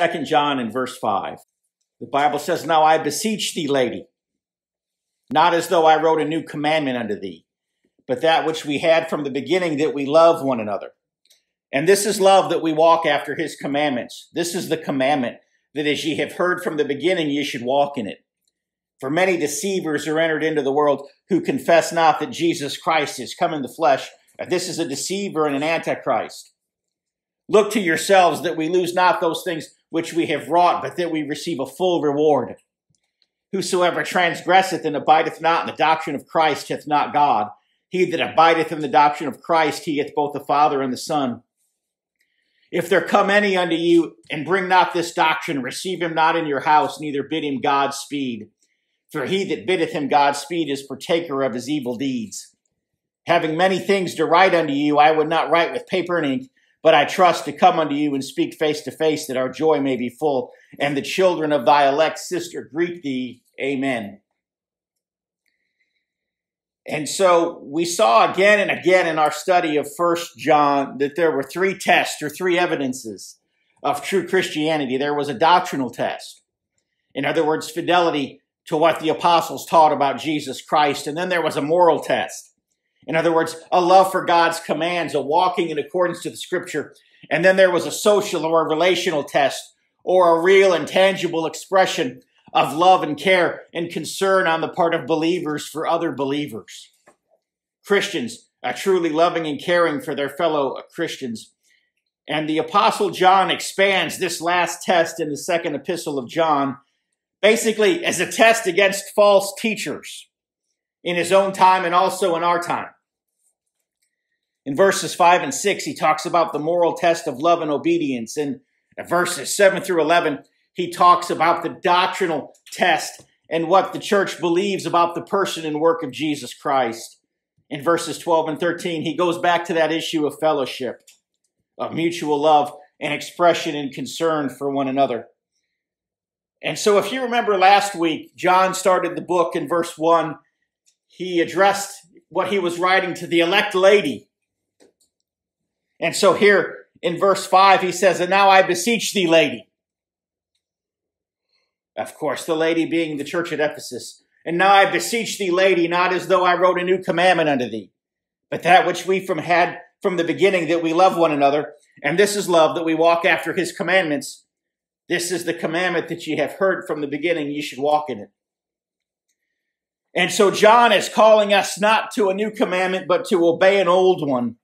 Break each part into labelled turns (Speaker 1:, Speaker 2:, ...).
Speaker 1: 2 John in verse 5. The Bible says, Now I beseech thee, lady, not as though I wrote a new commandment unto thee, but that which we had from the beginning, that we love one another. And this is love that we walk after his commandments. This is the commandment that as ye have heard from the beginning, ye should walk in it. For many deceivers are entered into the world who confess not that Jesus Christ is come in the flesh. And this is a deceiver and an antichrist. Look to yourselves that we lose not those things which we have wrought, but that we receive a full reward. Whosoever transgresseth and abideth not in the doctrine of Christ hath not God. He that abideth in the doctrine of Christ, he hath both the Father and the Son. If there come any unto you and bring not this doctrine, receive him not in your house, neither bid him God speed. For he that biddeth him God speed is partaker of his evil deeds. Having many things to write unto you, I would not write with paper and ink, but I trust to come unto you and speak face to face, that our joy may be full. And the children of thy elect sister greet thee. Amen. And so we saw again and again in our study of First John that there were three tests or three evidences of true Christianity. There was a doctrinal test. In other words, fidelity to what the apostles taught about Jesus Christ. And then there was a moral test. In other words, a love for God's commands, a walking in accordance to the scripture. And then there was a social or a relational test or a real and tangible expression of love and care and concern on the part of believers for other believers. Christians are truly loving and caring for their fellow Christians. And the Apostle John expands this last test in the second epistle of John, basically as a test against false teachers in his own time and also in our time. In verses 5 and 6, he talks about the moral test of love and obedience. In verses 7 through 11, he talks about the doctrinal test and what the church believes about the person and work of Jesus Christ. In verses 12 and 13, he goes back to that issue of fellowship, of mutual love and expression and concern for one another. And so, if you remember last week, John started the book in verse 1. He addressed what he was writing to the elect lady. And so, here in verse 5, he says, And now I beseech thee, lady. Of course, the lady being the church at Ephesus. And now I beseech thee, lady, not as though I wrote a new commandment unto thee, but that which we from had from the beginning that we love one another. And this is love, that we walk after his commandments. This is the commandment that ye have heard from the beginning, ye should walk in it. And so John is calling us not to a new commandment, but to obey an old one.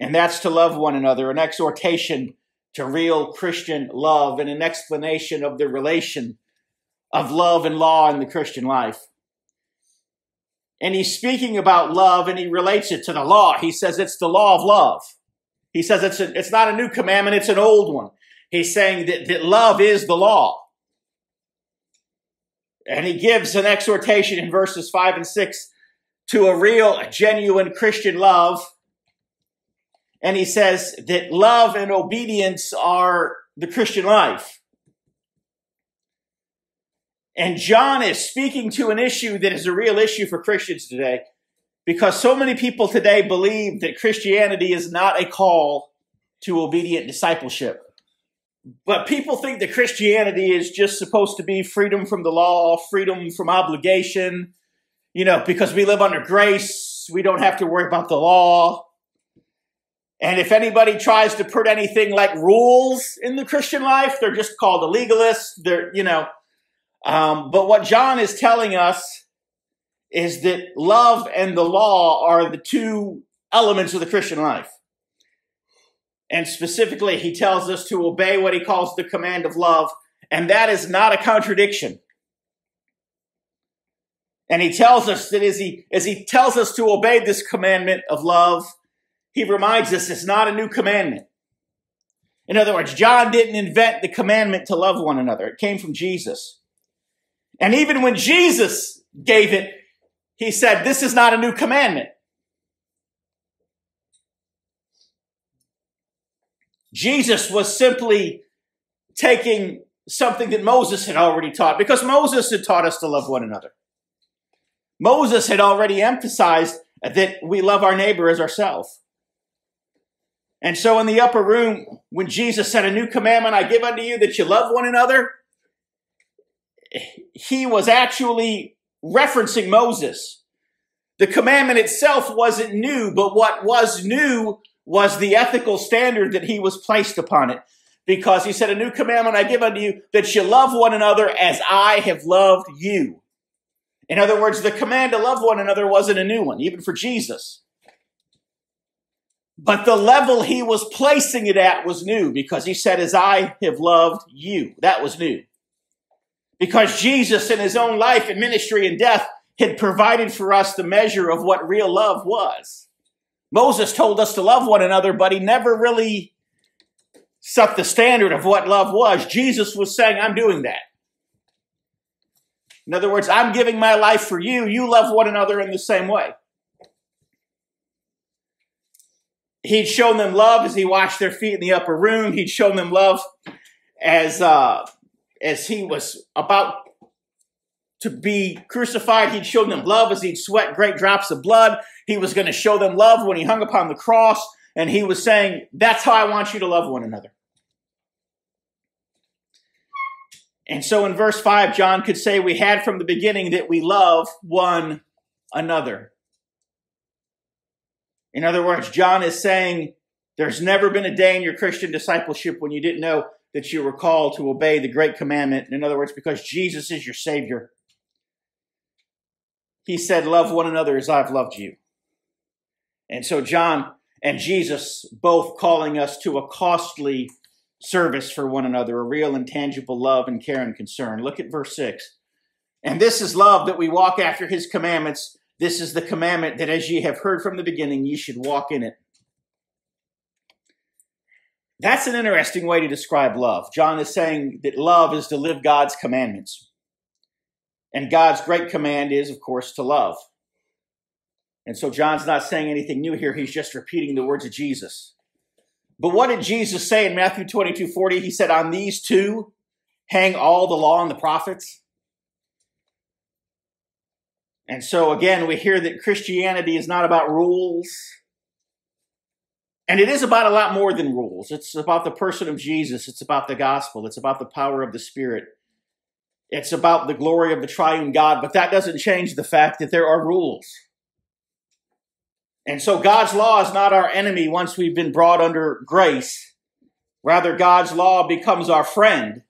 Speaker 1: And that's to love one another, an exhortation to real Christian love and an explanation of the relation of love and law in the Christian life. And he's speaking about love and he relates it to the law. He says it's the law of love. He says it's, a, it's not a new commandment, it's an old one. He's saying that, that love is the law. And he gives an exhortation in verses 5 and 6 to a real, genuine Christian love and he says that love and obedience are the Christian life. And John is speaking to an issue that is a real issue for Christians today because so many people today believe that Christianity is not a call to obedient discipleship. But people think that Christianity is just supposed to be freedom from the law, freedom from obligation, you know, because we live under grace, we don't have to worry about the law. And if anybody tries to put anything like rules in the Christian life, they're just called a legalist. They're, you know. Um, but what John is telling us is that love and the law are the two elements of the Christian life. And specifically, he tells us to obey what he calls the command of love, and that is not a contradiction. And he tells us that as he, as he tells us to obey this commandment of love, he reminds us it's not a new commandment. In other words, John didn't invent the commandment to love one another. It came from Jesus. And even when Jesus gave it, he said, this is not a new commandment. Jesus was simply taking something that Moses had already taught because Moses had taught us to love one another. Moses had already emphasized that we love our neighbor as ourselves. And so in the upper room, when Jesus said, A new commandment I give unto you that you love one another, he was actually referencing Moses. The commandment itself wasn't new, but what was new was the ethical standard that he was placed upon it. Because he said, A new commandment I give unto you that you love one another as I have loved you. In other words, the command to love one another wasn't a new one, even for Jesus. But the level he was placing it at was new because he said, As I have loved you. That was new. Because Jesus, in his own life and ministry and death, had provided for us the measure of what real love was. Moses told us to love one another, but he never really set the standard of what love was. Jesus was saying, I'm doing that. In other words, I'm giving my life for you. You love one another in the same way. He'd shown them love as he washed their feet in the upper room. He'd shown them love as uh, as he was about to be crucified. He'd shown them love as he'd sweat great drops of blood. He was going to show them love when he hung upon the cross. And he was saying, That's how I want you to love one another. And so in verse 5, John could say, We had from the beginning that we love one another. In other words, John is saying, There's never been a day in your Christian discipleship when you didn't know that you were called to obey the great commandment. In other words, because Jesus is your Savior. He said, Love one another as I've loved you. And so, John and Jesus both calling us to a costly service for one another, a real and tangible love and care and concern. Look at verse 6. And this is love that we walk after his commandments. This is the commandment that as ye have heard from the beginning, ye should walk in it. That's an interesting way to describe love. John is saying that love is to live God's commandments. And God's great command is, of course, to love. And so John's not saying anything new here. He's just repeating the words of Jesus. But what did Jesus say in Matthew 22 40? He said, On these two hang all the law and the prophets. And so again, we hear that Christianity is not about rules. And it is about a lot more than rules. It's about the person of Jesus. It's about the gospel. It's about the power of the Spirit. It's about the glory of the triune God. But that doesn't change the fact that there are rules. And so God's law is not our enemy once we've been brought under grace. Rather, God's law becomes our friend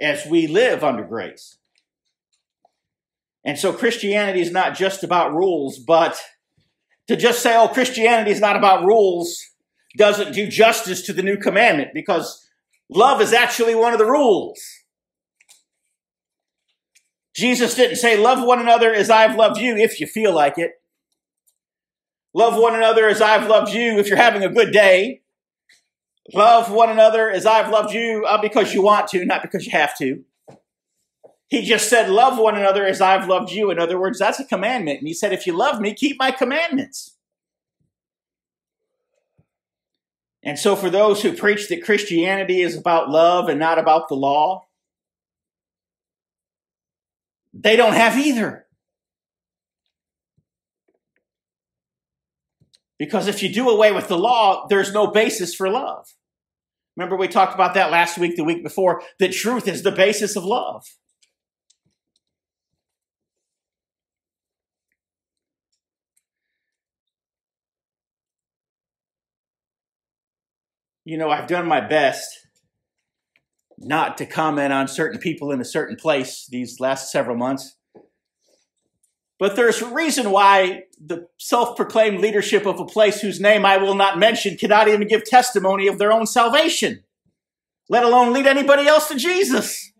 Speaker 1: as we live under grace. And so Christianity is not just about rules, but to just say, oh, Christianity is not about rules doesn't do justice to the new commandment because love is actually one of the rules. Jesus didn't say, Love one another as I've loved you if you feel like it. Love one another as I've loved you if you're having a good day. Love one another as I've loved you uh, because you want to, not because you have to. He just said, Love one another as I've loved you. In other words, that's a commandment. And he said, If you love me, keep my commandments. And so, for those who preach that Christianity is about love and not about the law, they don't have either. Because if you do away with the law, there's no basis for love. Remember, we talked about that last week, the week before, that truth is the basis of love. You know, I've done my best not to comment on certain people in a certain place these last several months. But there's a reason why the self proclaimed leadership of a place whose name I will not mention cannot even give testimony of their own salvation, let alone lead anybody else to Jesus.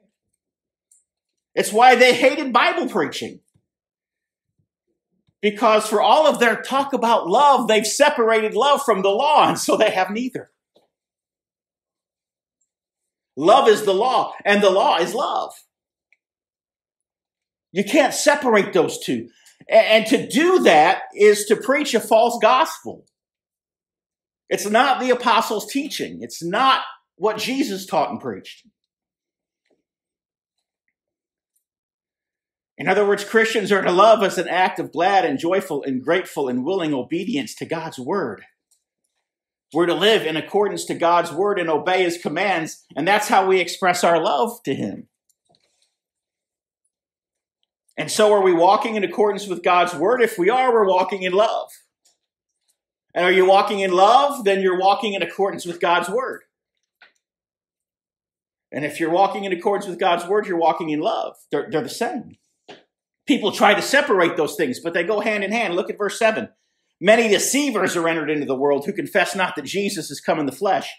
Speaker 1: It's why they hated Bible preaching. Because for all of their talk about love, they've separated love from the law, and so they have neither. Love is the law, and the law is love. You can't separate those two. And to do that is to preach a false gospel. It's not the apostles' teaching, it's not what Jesus taught and preached. In other words, Christians are to love as an act of glad and joyful and grateful and willing obedience to God's word. We're to live in accordance to God's word and obey his commands, and that's how we express our love to him. And so, are we walking in accordance with God's word? If we are, we're walking in love. And are you walking in love? Then you're walking in accordance with God's word. And if you're walking in accordance with God's word, you're walking in love. They're, they're the same. People try to separate those things, but they go hand in hand. Look at verse 7. Many deceivers are entered into the world who confess not that Jesus has come in the flesh.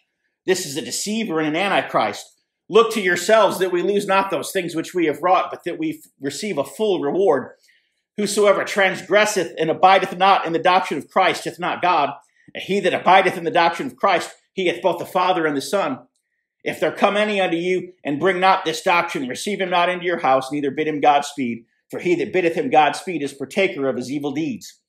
Speaker 1: This is a deceiver and an antichrist. Look to yourselves that we lose not those things which we have wrought, but that we receive a full reward. Whosoever transgresseth and abideth not in the doctrine of Christ hath not God. he that abideth in the doctrine of Christ, he hath both the Father and the Son. If there come any unto you and bring not this doctrine, receive him not into your house, neither bid him Godspeed. For he that biddeth him Godspeed is partaker of his evil deeds.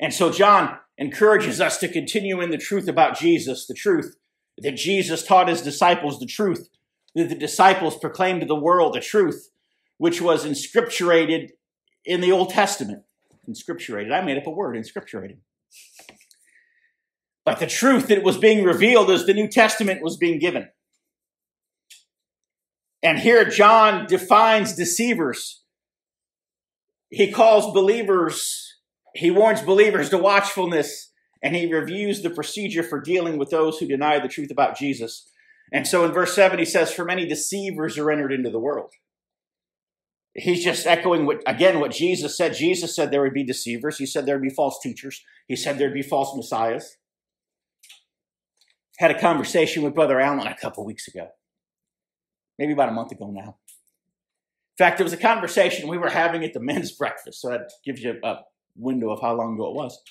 Speaker 1: And so John encourages us to continue in the truth about Jesus, the truth that Jesus taught his disciples, the truth that the disciples proclaimed to the world, the truth which was inscripturated in the Old Testament. Inscripturated. I made up a word, inscripturated. But the truth that was being revealed as the New Testament was being given. And here John defines deceivers he calls believers, he warns believers to watchfulness, and he reviews the procedure for dealing with those who deny the truth about Jesus. And so in verse 7, he says, For many deceivers are entered into the world. He's just echoing what, again, what Jesus said. Jesus said there would be deceivers. He said there would be false teachers. He said there'd be false messiahs. Had a conversation with Brother Allen a couple weeks ago, maybe about a month ago now In fact, it was a conversation we were having at the men's breakfast, so that gives you a window of how long ago it was.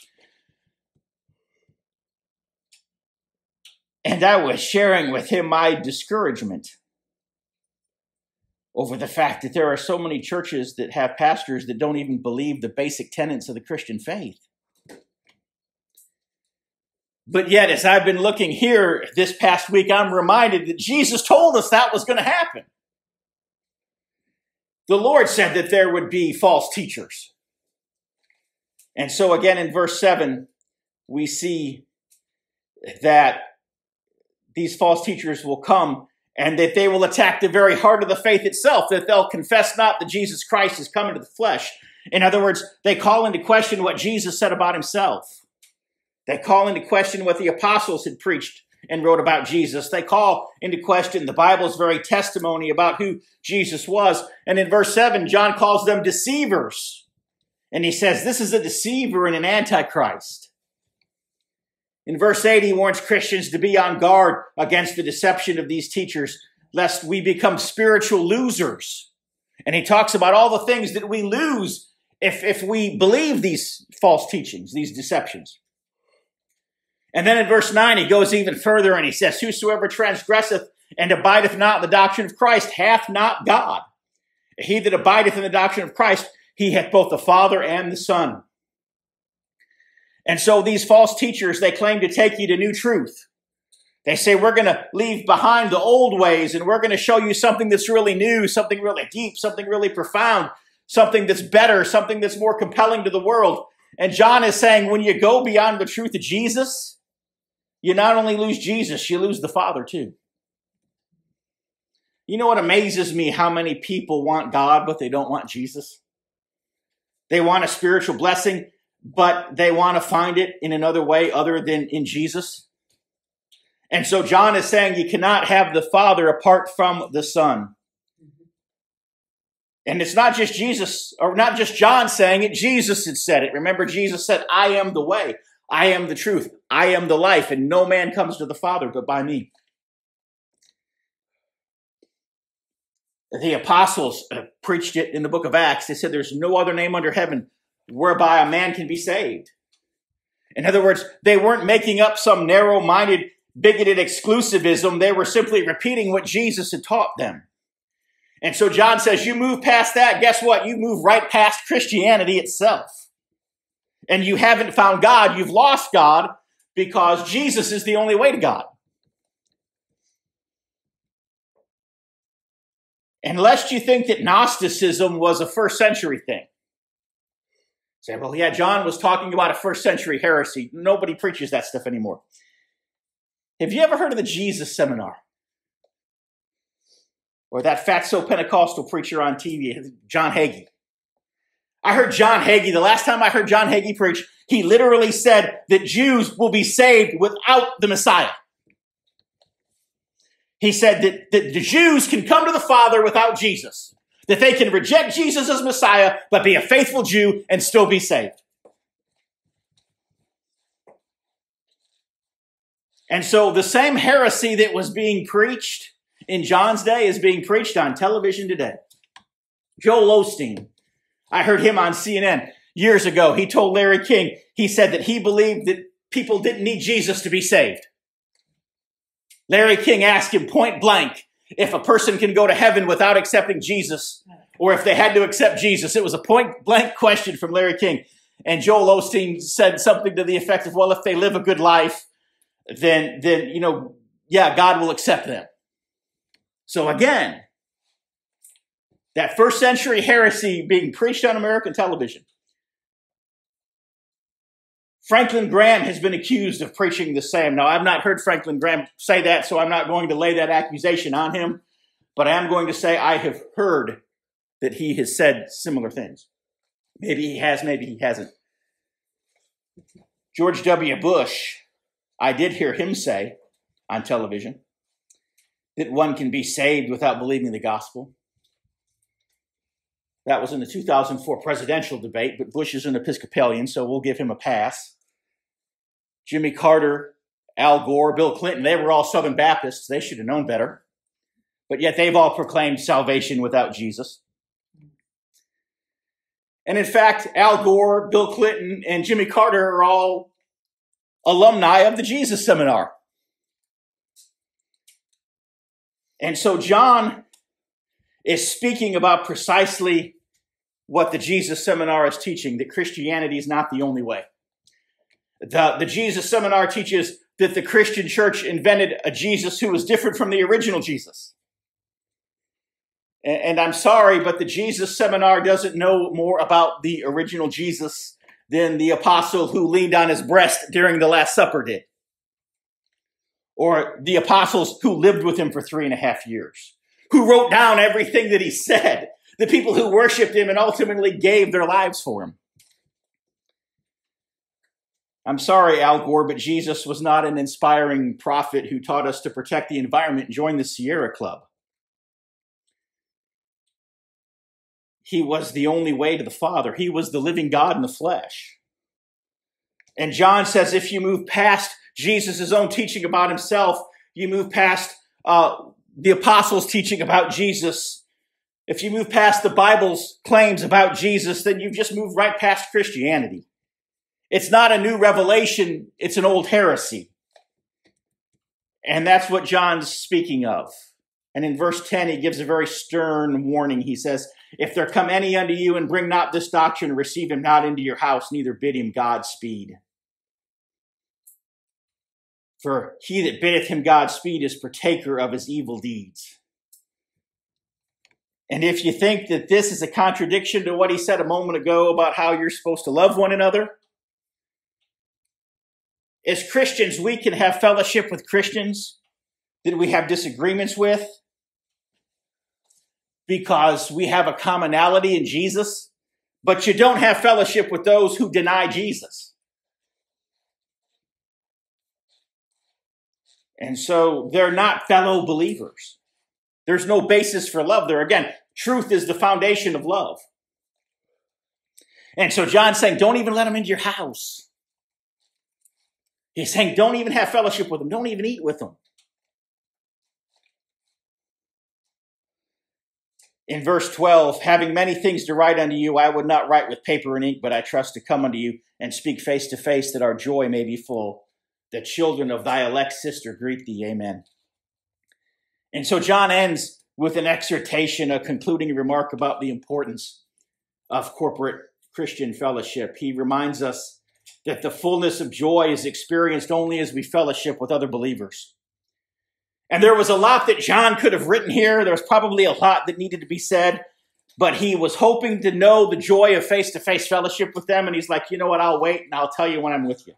Speaker 1: And I was sharing with him my discouragement over the fact that there are so many churches that have pastors that don't even believe the basic tenets of the Christian faith. But yet, as I've been looking here this past week, I'm reminded that Jesus told us that was going to happen. The Lord said that there would be false teachers. And so, again, in verse 7, we see that these false teachers will come and that they will attack the very heart of the faith itself, that they'll confess not that Jesus Christ is come into the flesh. In other words, they call into question what Jesus said about himself. They call into question what the apostles had preached and wrote about Jesus. They call into question the Bible's very testimony about who Jesus was. And in verse 7, John calls them deceivers. And he says, This is a deceiver and an antichrist. In verse 8, he warns Christians to be on guard against the deception of these teachers, lest we become spiritual losers. And he talks about all the things that we lose if, if we believe these false teachings, these deceptions. And then in verse 9, he goes even further and he says, Whosoever transgresseth and abideth not in the doctrine of Christ hath not God. He that abideth in the doctrine of Christ, he hath both the Father and the Son. And so these false teachers, they claim to take you to new truth. They say, we're going to leave behind the old ways and we're going to show you something that's really new, something really deep, something really profound, something that's better, something that's more compelling to the world. And John is saying, when you go beyond the truth of Jesus, you not only lose Jesus, you lose the Father too. You know what amazes me? How many people want God, but they don't want Jesus? They want a spiritual blessing, but they want to find it in another way other than in Jesus. And so John is saying you cannot have the Father apart from the Son. And it's not just Jesus, or not just John saying it, Jesus had said it. Remember, Jesus said, I am the way. I am the truth. I am the life, and no man comes to the Father but by me. The apostles uh, preached it in the book of Acts. They said there's no other name under heaven whereby a man can be saved. In other words, they weren't making up some narrow minded, bigoted exclusivism. They were simply repeating what Jesus had taught them. And so John says, You move past that, guess what? You move right past Christianity itself and you haven't found God, you've lost God because Jesus is the only way to God. Unless you think that Gnosticism was a first century thing. Say, well, yeah, John was talking about a first century heresy. Nobody preaches that stuff anymore. Have you ever heard of the Jesus Seminar? Or that fatso Pentecostal preacher on TV, John Hagee? I heard John Hagee, the last time I heard John Hagee preach, he literally said that Jews will be saved without the Messiah. He said that, that the Jews can come to the Father without Jesus, that they can reject Jesus as Messiah, but be a faithful Jew and still be saved. And so the same heresy that was being preached in John's day is being preached on television today. Joel Osteen, I heard him on CNN years ago. He told Larry King, he said that he believed that people didn't need Jesus to be saved. Larry King asked him point blank if a person can go to heaven without accepting Jesus or if they had to accept Jesus. It was a point blank question from Larry King. And Joel Osteen said something to the effect of, well, if they live a good life, then, then, you know, yeah, God will accept them. So again, that first century heresy being preached on American television. Franklin Graham has been accused of preaching the same. Now, I've not heard Franklin Graham say that, so I'm not going to lay that accusation on him, but I am going to say I have heard that he has said similar things. Maybe he has, maybe he hasn't. George W. Bush, I did hear him say on television that one can be saved without believing the gospel. That was in the 2004 presidential debate, but Bush is an Episcopalian, so we'll give him a pass. Jimmy Carter, Al Gore, Bill Clinton, they were all Southern Baptists. They should have known better. But yet they've all proclaimed salvation without Jesus. And in fact, Al Gore, Bill Clinton, and Jimmy Carter are all alumni of the Jesus Seminar. And so John is speaking about precisely what the Jesus Seminar is teaching that Christianity is not the only way. The, the Jesus Seminar teaches that the Christian church invented a Jesus who was different from the original Jesus. And, and I'm sorry, but the Jesus Seminar doesn't know more about the original Jesus than the apostle who leaned on his breast during the Last Supper did. Or the apostles who lived with him for three and a half years, who wrote down everything that he said the people who worshiped him and ultimately gave their lives for him. I'm sorry, Al Gore, but Jesus was not an inspiring prophet who taught us to protect the environment and join the Sierra Club. He was the only way to the Father. He was the living God in the flesh. And John says if you move past Jesus' own teaching about himself, you move past uh, the apostles' teaching about Jesus, if you move past the Bible's claims about Jesus, then you've just moved right past Christianity. It's not a new revelation, it's an old heresy. And that's what John's speaking of. And in verse 10, he gives a very stern warning. He says, If there come any unto you and bring not this doctrine, receive him not into your house, neither bid him Godspeed. For he that biddeth him Godspeed is partaker of his evil deeds. And if you think that this is a contradiction to what he said a moment ago about how you're supposed to love one another, as Christians, we can have fellowship with Christians that we have disagreements with because we have a commonality in Jesus, but you don't have fellowship with those who deny Jesus. And so they're not fellow believers. There's no basis for love there. Again, truth is the foundation of love. And so John's saying, don't even let them into your house. He's saying, don't even have fellowship with them. Don't even eat with them. In verse 12, having many things to write unto you, I would not write with paper and ink, but I trust to come unto you and speak face to face that our joy may be full. The children of thy elect sister greet thee. Amen. And so John ends with an exhortation, a concluding remark about the importance of corporate Christian fellowship. He reminds us that the fullness of joy is experienced only as we fellowship with other believers. And there was a lot that John could have written here. There was probably a lot that needed to be said, but he was hoping to know the joy of face to face fellowship with them. And he's like, you know what? I'll wait and I'll tell you when I'm with you.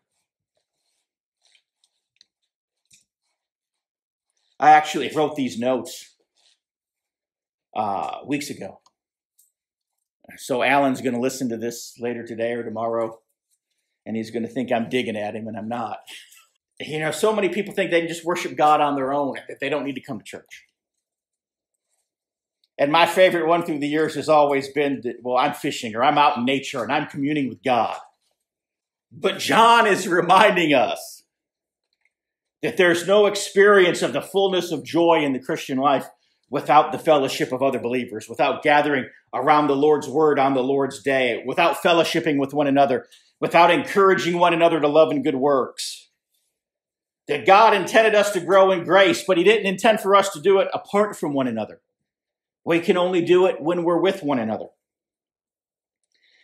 Speaker 1: I actually wrote these notes uh, weeks ago. So Alan's going to listen to this later today or tomorrow, and he's going to think I'm digging at him, and I'm not. You know, so many people think they can just worship God on their own, that they don't need to come to church. And my favorite one through the years has always been that, well, I'm fishing or I'm out in nature and I'm communing with God. But John is reminding us that there's no experience of the fullness of joy in the Christian life without the fellowship of other believers, without gathering around the Lord's word on the Lord's day, without fellowshipping with one another, without encouraging one another to love and good works. That God intended us to grow in grace, but He didn't intend for us to do it apart from one another. We can only do it when we're with one another.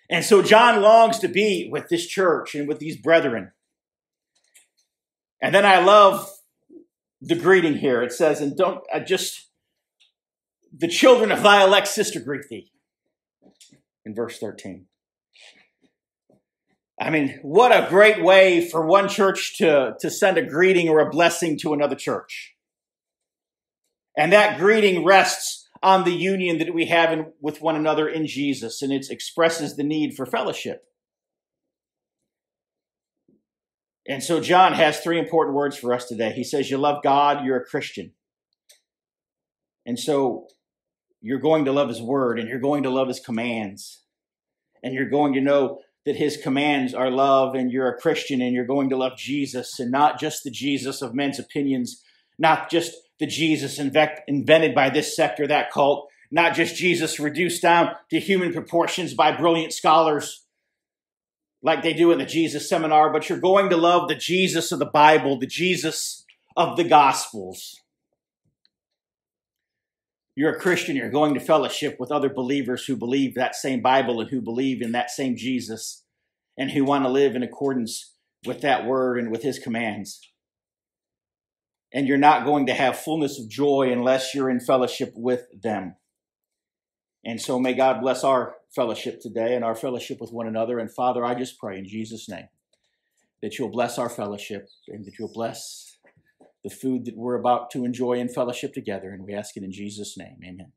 Speaker 1: And so John longs to be with this church and with these brethren. And then I love the greeting here. It says, and don't I just the children of thy elect sister greet thee. In verse 13. I mean, what a great way for one church to, to send a greeting or a blessing to another church. And that greeting rests on the union that we have in, with one another in Jesus, and it expresses the need for fellowship. And so John has three important words for us today. He says, You love God, you're a Christian. And so you're going to love his word and you're going to love his commands. And you're going to know that his commands are love and you're a Christian and you're going to love Jesus and not just the Jesus of men's opinions, not just the Jesus invented by this sect or that cult, not just Jesus reduced down to human proportions by brilliant scholars like they do in the Jesus seminar, but you're going to love the Jesus of the Bible, the Jesus of the Gospels you're a Christian, you're going to fellowship with other believers who believe that same Bible and who believe in that same Jesus and who want to live in accordance with that word and with his commands. And you're not going to have fullness of joy unless you're in fellowship with them. And so may God bless our fellowship today and our fellowship with one another. And Father, I just pray in Jesus' name that you'll bless our fellowship and that you'll bless the food that we're about to enjoy in fellowship together. And we ask it in Jesus' name. Amen.